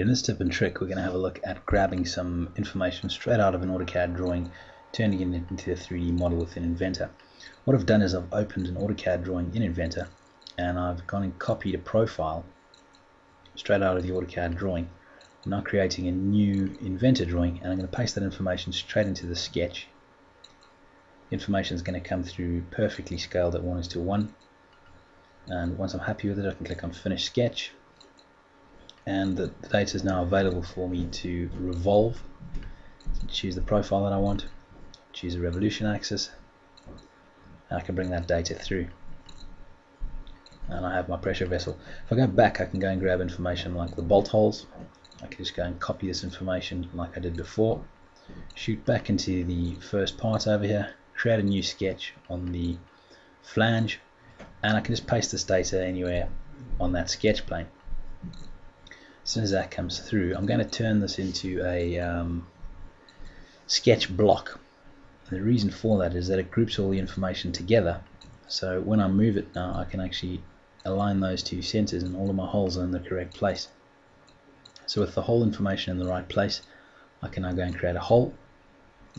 In this tip and trick, we're going to have a look at grabbing some information straight out of an AutoCAD drawing, turning it into a 3D model within Inventor. What I've done is I've opened an AutoCAD drawing in Inventor, and I've gone and copied a profile straight out of the AutoCAD drawing. I'm now creating a new Inventor drawing, and I'm going to paste that information straight into the sketch. Information is going to come through perfectly scaled at 1 is to 1. And once I'm happy with it, I can click on Finish Sketch and the, data is now available for me to revolve. So choose the profile that I want choose a revolution axis and I can bring that data through. And I have my pressure vessel. If I go back I can go and grab information like the bolt holes. I can just go and copy this information like I did before. Shoot back into the first part over here create a new sketch on the flange and I can just paste this data anywhere on that sketch plane as soon as that comes through I'm going to turn this into a um, sketch block. And the reason for that is that it groups all the information together. So when I move it now I can actually align those two centers and all of my holes are in the correct place. So with the whole information in the right place I can now go and create a hole.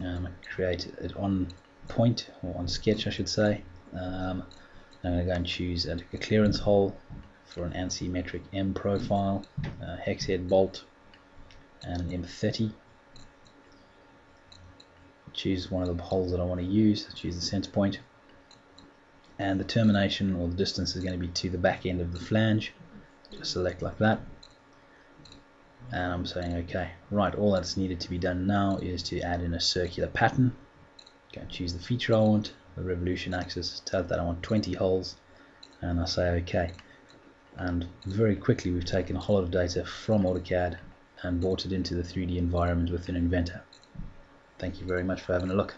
Um, create it on point or on sketch I should say. Um, I'm going to go and choose a clearance hole for an ANSI metric M profile, uh, hex head bolt, and an M30. Choose one of the holes that I want to use, choose the center point, and the termination or the distance is going to be to the back end of the flange. Just select like that, and I'm saying okay. Right, all that's needed to be done now is to add in a circular pattern. Go and choose the feature I want, the revolution axis, tell that I want 20 holes, and I say okay and very quickly we've taken a whole lot of data from AutoCAD and brought it into the 3D environment within Inventor. Thank you very much for having a look.